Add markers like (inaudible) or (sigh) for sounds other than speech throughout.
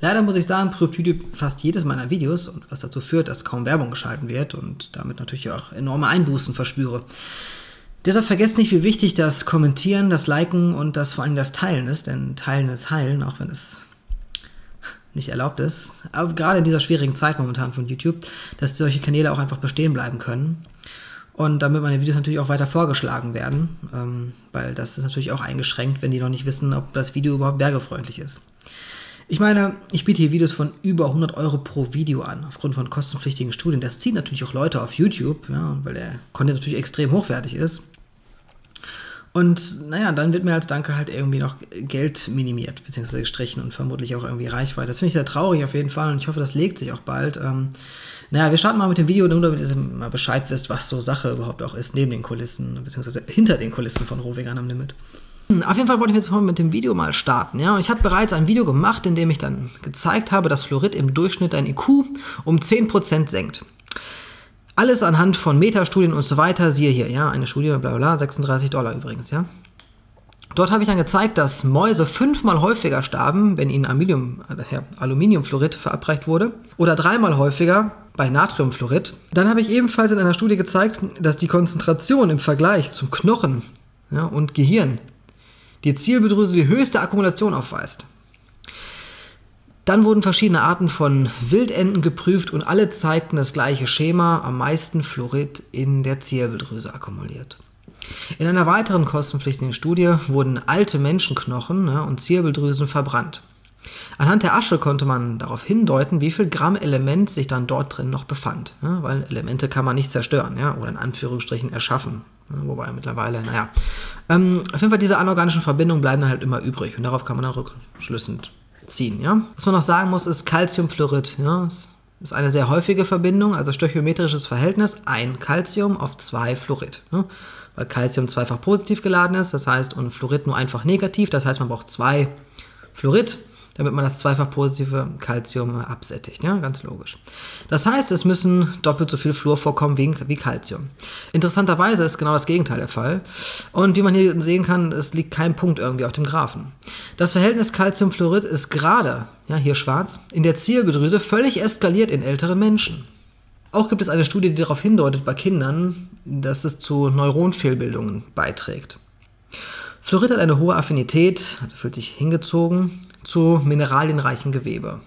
Leider muss ich sagen, prüft YouTube fast jedes meiner Videos und was dazu führt, dass kaum Werbung geschalten wird und damit natürlich auch enorme Einbußen verspüre. Deshalb vergesst nicht, wie wichtig das Kommentieren, das Liken und das vor allem das Teilen ist, denn Teilen ist Heilen, auch wenn es nicht erlaubt ist. Aber gerade in dieser schwierigen Zeit momentan von YouTube, dass solche Kanäle auch einfach bestehen bleiben können. Und damit meine Videos natürlich auch weiter vorgeschlagen werden, ähm, weil das ist natürlich auch eingeschränkt, wenn die noch nicht wissen, ob das Video überhaupt bergefreundlich ist. Ich meine, ich biete hier Videos von über 100 Euro pro Video an, aufgrund von kostenpflichtigen Studien. Das zieht natürlich auch Leute auf YouTube, ja, weil der Content natürlich extrem hochwertig ist. Und naja, dann wird mir als Danke halt irgendwie noch Geld minimiert, beziehungsweise gestrichen und vermutlich auch irgendwie Reichweite. Das finde ich sehr traurig auf jeden Fall und ich hoffe, das legt sich auch bald. Ähm, naja, wir starten mal mit dem Video, nur damit ihr mal Bescheid wisst, was so Sache überhaupt auch ist, neben den Kulissen, beziehungsweise hinter den Kulissen von Rohvegan am Limit. Hm, auf jeden Fall wollte ich jetzt mit dem Video mal starten. Ja? Und ich habe bereits ein Video gemacht, in dem ich dann gezeigt habe, dass Fluorid im Durchschnitt ein IQ um 10% senkt. Alles anhand von Metastudien und so weiter. Siehe hier, ja, eine Studie, bla bla, 36 Dollar übrigens, ja. Dort habe ich dann gezeigt, dass Mäuse fünfmal häufiger starben, wenn ihnen Aluminium, äh, Aluminiumfluorid verabreicht wurde, oder dreimal häufiger bei Natriumfluorid. Dann habe ich ebenfalls in einer Studie gezeigt, dass die Konzentration im Vergleich zum Knochen ja, und Gehirn die Zielbedrüse die höchste Akkumulation aufweist. Dann wurden verschiedene Arten von Wildenten geprüft und alle zeigten das gleiche Schema, am meisten Fluorid in der Zirbeldrüse akkumuliert. In einer weiteren kostenpflichtigen Studie wurden alte Menschenknochen ne, und Zirbeldrüsen verbrannt. Anhand der Asche konnte man darauf hindeuten, wie viel Gramm Element sich dann dort drin noch befand. Ja, weil Elemente kann man nicht zerstören ja, oder in Anführungsstrichen erschaffen. Ja, wobei mittlerweile, naja. Ähm, auf jeden Fall diese anorganischen Verbindungen bleiben dann halt immer übrig und darauf kann man dann rückschlüssend ziehen. Ja? Was man noch sagen muss, ist Calciumfluorid. Ja? Das ist eine sehr häufige Verbindung, also stöchiometrisches Verhältnis, ein Calcium auf zwei Fluorid. Ja? Weil Calcium zweifach positiv geladen ist, das heißt, und Fluorid nur einfach negativ, das heißt, man braucht zwei Fluorid damit man das zweifach positive Calcium absättigt. Ja, ganz logisch. Das heißt, es müssen doppelt so viel Fluor vorkommen wie, wie Calcium. Interessanterweise ist genau das Gegenteil der Fall. Und wie man hier sehen kann, es liegt kein Punkt irgendwie auf dem Graphen. Das Verhältnis Calciumfluorid ist gerade, ja, hier schwarz, in der Zielbedrüse völlig eskaliert in älteren Menschen. Auch gibt es eine Studie, die darauf hindeutet bei Kindern, dass es zu Neuronfehlbildungen beiträgt. Fluorid hat eine hohe Affinität, also fühlt sich hingezogen, zu mineralienreichen Gewebe.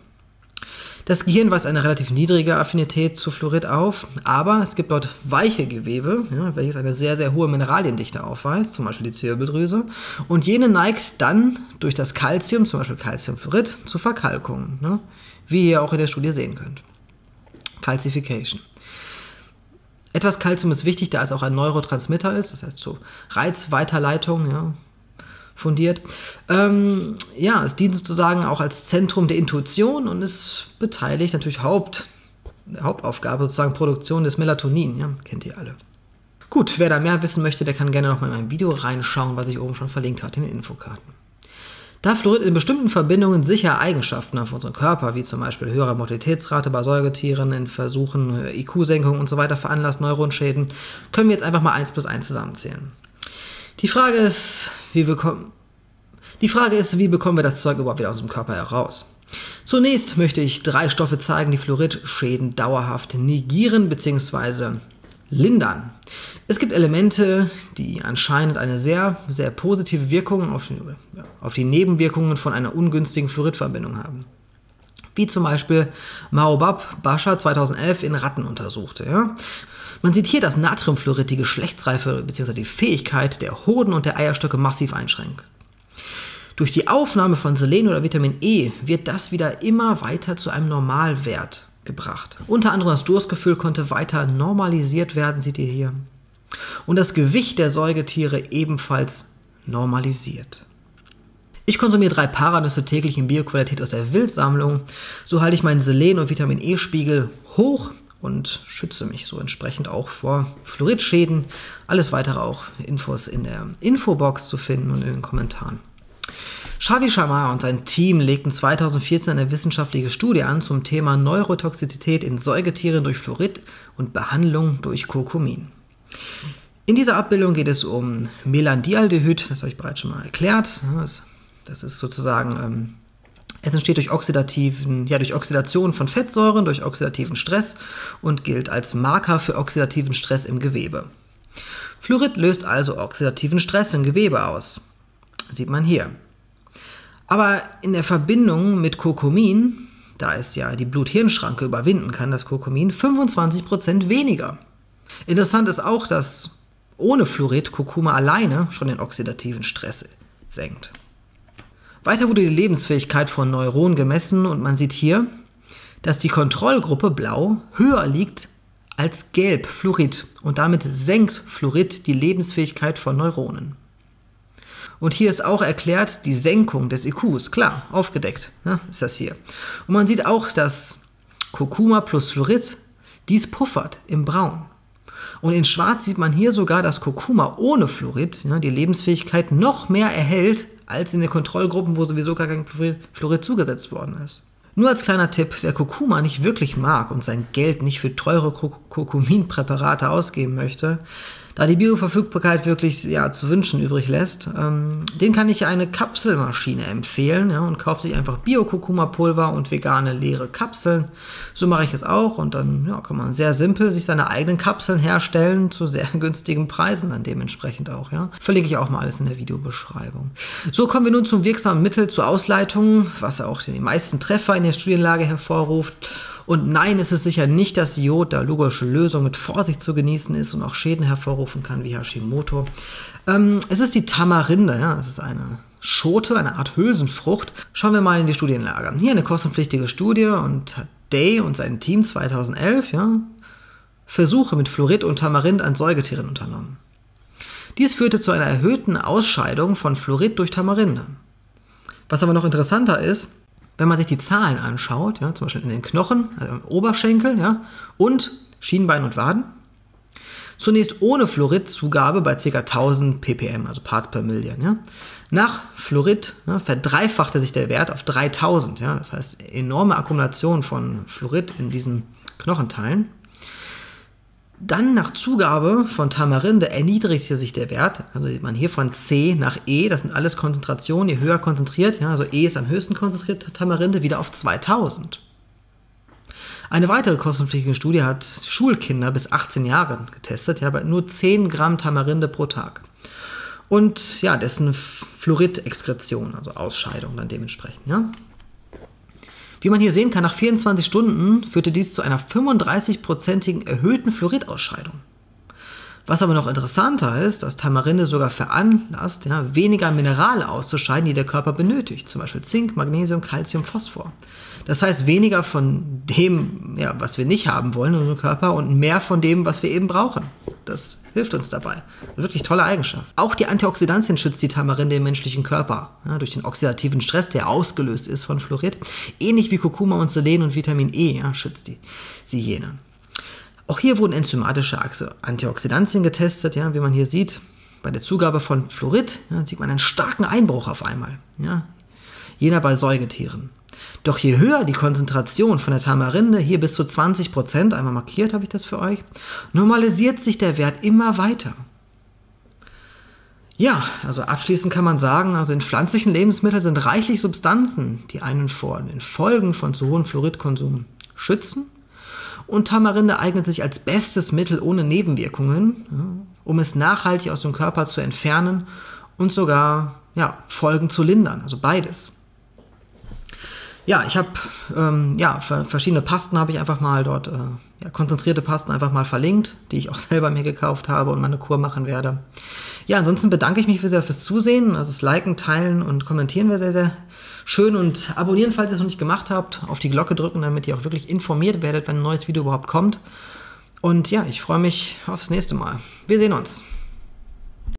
Das Gehirn weist eine relativ niedrige Affinität zu Fluorid auf, aber es gibt dort weiche Gewebe, ja, welches eine sehr, sehr hohe Mineraliendichte aufweist, zum Beispiel die Zirbeldrüse, und jene neigt dann durch das Calcium, zum Beispiel Calciumfluorid, zu Verkalkungen, ne, wie ihr auch in der Studie sehen könnt. Calcification. Etwas Calcium ist wichtig, da es auch ein Neurotransmitter ist, das heißt zur Reizweiterleitung, ja, fundiert. Ähm, ja, es dient sozusagen auch als Zentrum der Intuition und ist beteiligt natürlich Haupt, Hauptaufgabe sozusagen Produktion des Melatonin. Ja, kennt ihr alle. Gut, wer da mehr wissen möchte, der kann gerne noch mal in mein Video reinschauen, was ich oben schon verlinkt hatte in den Infokarten. Da Fluorid in bestimmten Verbindungen sicher Eigenschaften auf unseren Körper, wie zum Beispiel höhere Mortalitätsrate bei Säugetieren in Versuchen, IQ-Senkung und so weiter veranlasst, Neuronschäden, können wir jetzt einfach mal 1 plus 1 zusammenzählen. Die Frage ist, wie bekommen, die Frage ist, wie bekommen wir das Zeug überhaupt wieder aus dem Körper heraus? Zunächst möchte ich drei Stoffe zeigen, die Fluoridschäden dauerhaft negieren bzw. lindern. Es gibt Elemente, die anscheinend eine sehr, sehr positive Wirkung auf die, auf die Nebenwirkungen von einer ungünstigen Fluoridverbindung haben. Wie zum Beispiel Maobab Bascha 2011 in Ratten untersuchte. Ja? Man sieht hier, dass Natriumfluorid die Geschlechtsreife bzw. die Fähigkeit der Hoden und der Eierstöcke massiv einschränkt. Durch die Aufnahme von Selen oder Vitamin E wird das wieder immer weiter zu einem Normalwert gebracht. Unter anderem das Durstgefühl konnte weiter normalisiert werden, seht ihr hier. Und das Gewicht der Säugetiere ebenfalls normalisiert. Ich konsumiere drei Paranüsse täglich in Bioqualität aus der Wildsammlung. So halte ich meinen Selen- und Vitamin E-Spiegel hoch und schütze mich so entsprechend auch vor Fluoridschäden. Alles weitere auch Infos in der Infobox zu finden und in den Kommentaren. Xavi Shamar und sein Team legten 2014 eine wissenschaftliche Studie an zum Thema Neurotoxizität in Säugetieren durch Fluorid und Behandlung durch Kurkumin. In dieser Abbildung geht es um Melandialdehyd, das habe ich bereits schon mal erklärt. Das, ist sozusagen ähm, Es entsteht durch, oxidativen, ja, durch Oxidation von Fettsäuren, durch oxidativen Stress und gilt als Marker für oxidativen Stress im Gewebe. Fluorid löst also oxidativen Stress im Gewebe aus. Sieht man hier. Aber in der Verbindung mit Kurkumin, da es ja die Blut-Hirn-Schranke überwinden kann, das Kurkumin, 25% weniger. Interessant ist auch, dass ohne Fluorid Kurkuma alleine schon den oxidativen Stress senkt. Weiter wurde die Lebensfähigkeit von Neuronen gemessen und man sieht hier, dass die Kontrollgruppe blau höher liegt als gelb Fluorid und damit senkt Fluorid die Lebensfähigkeit von Neuronen. Und hier ist auch erklärt die Senkung des IQs, klar, aufgedeckt ne, ist das hier. Und man sieht auch, dass Kurkuma plus Fluorid dies puffert im Braun. Und in Schwarz sieht man hier sogar, dass Kurkuma ohne Fluorid ja, die Lebensfähigkeit noch mehr erhält als in den Kontrollgruppen, wo sowieso gar kein Fluorid zugesetzt worden ist. Nur als kleiner Tipp, wer Kurkuma nicht wirklich mag und sein Geld nicht für teure Kurkuminpräparate ausgeben möchte, da die Bioverfügbarkeit wirklich ja, zu wünschen übrig lässt, ähm, den kann ich eine Kapselmaschine empfehlen ja, und kauft sich einfach Bio-Kurkuma-Pulver und vegane leere Kapseln. So mache ich es auch und dann ja, kann man sehr simpel sich seine eigenen Kapseln herstellen zu sehr (laughs) günstigen Preisen dann dementsprechend auch. Ja. Verlinke ich auch mal alles in der Videobeschreibung. So kommen wir nun zum wirksamen Mittel zur Ausleitung, was auch die meisten Treffer in der Studienlage hervorruft. Und nein, es ist sicher nicht das Jod, da logische Lösung mit Vorsicht zu genießen ist und auch Schäden hervorrufen kann wie Hashimoto. Ähm, es ist die Tamarinde, ja, es ist eine Schote, eine Art Hülsenfrucht. Schauen wir mal in die Studienlager. Hier eine kostenpflichtige Studie und Day und sein Team 2011 ja, Versuche mit Fluorid und Tamarind an Säugetieren unternommen. Dies führte zu einer erhöhten Ausscheidung von Fluorid durch Tamarinde. Was aber noch interessanter ist, wenn man sich die Zahlen anschaut, ja, zum Beispiel in den Knochen, also im Oberschenkel ja, und Schienbein und Waden, zunächst ohne Fluoridzugabe bei ca. 1000 ppm, also Parts per Million. Ja. Nach Fluorid ja, verdreifachte sich der Wert auf 3000. Ja, das heißt, enorme Akkumulation von Fluorid in diesen Knochenteilen. Dann nach Zugabe von Tamarinde erniedrigte sich der Wert. Also sieht man hier von C nach E, das sind alles Konzentrationen, je höher konzentriert, ja, also E ist am höchsten konzentriert, Tamarinde wieder auf 2000. Eine weitere kostenpflichtige Studie hat Schulkinder bis 18 Jahren getestet, ja, bei nur 10 Gramm Tamarinde pro Tag. Und ja, dessen Fluoridexkretion, also Ausscheidung dann dementsprechend, ja. Wie man hier sehen kann, nach 24 Stunden führte dies zu einer 35-prozentigen erhöhten Fluoridausscheidung. Was aber noch interessanter ist, dass Tamarinde sogar veranlasst, ja, weniger Minerale auszuscheiden, die der Körper benötigt, zum Beispiel Zink, Magnesium, Calcium, Phosphor. Das heißt weniger von dem, ja, was wir nicht haben wollen in unserem Körper und mehr von dem, was wir eben brauchen. Das hilft uns dabei. Wirklich tolle Eigenschaft. Auch die Antioxidantien schützt die Tamarinde im menschlichen Körper ja, durch den oxidativen Stress, der ausgelöst ist von Fluorid. Ähnlich wie Kurkuma und Selen und Vitamin E ja, schützt die, sie jene. Auch hier wurden enzymatische Antioxidantien getestet, ja, wie man hier sieht. Bei der Zugabe von Fluorid ja, sieht man einen starken Einbruch auf einmal. Ja, jener bei Säugetieren. Doch je höher die Konzentration von der Tamarinde, hier bis zu 20 Prozent, einmal markiert habe ich das für euch, normalisiert sich der Wert immer weiter. Ja, also abschließend kann man sagen, also in pflanzlichen Lebensmitteln sind reichlich Substanzen, die einen vor den Folgen von zu hohem Fluoridkonsum schützen. Und Tamarinde eignet sich als bestes Mittel ohne Nebenwirkungen, um es nachhaltig aus dem Körper zu entfernen und sogar ja, Folgen zu lindern, also beides. Ja, ich habe ähm, ja, verschiedene Pasten habe ich einfach mal dort, äh, ja, konzentrierte Pasten einfach mal verlinkt, die ich auch (laughs) selber mir gekauft habe und meine Kur machen werde. Ja, ansonsten bedanke ich mich sehr fürs Zusehen. Also das Liken, Teilen und Kommentieren wäre sehr, sehr schön. Und abonnieren, falls ihr es noch nicht gemacht habt. Auf die Glocke drücken, damit ihr auch wirklich informiert werdet, wenn ein neues Video überhaupt kommt. Und ja, ich freue mich aufs nächste Mal. Wir sehen uns.